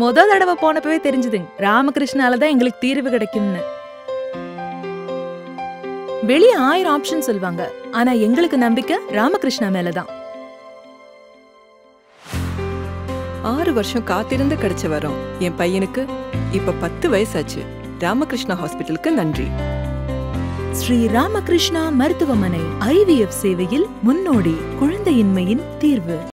முத தடவை போனப்பவே தெரிஞ்சதுங்க ராமகிருஷ்ணால தான் எங்களுக்கு தீர்வு கிடைக்கும்னு. வெளிய ஆயிரம் ஆப்ஷன் சொல்வாங்க. ஆனா எங்களுக்கு நம்பிக்கை ராமகிருஷ்ணா மேலதான் ஆறு வருஷம் காத்திருந்து கிடைச்ச வரோம் என் பையனுக்கு இப்ப பத்து வயசாச்சு. ராமகிருஷ்ணா ஹாஸ்பிட்டலுக்கு நன்றி. ஸ்ரீ ராமகிருஷ்ணா மருத்துவமனை ஐவிஎஃப் சேவையில் முன்னோடி குழந்தையின்மையின் தீர்வு.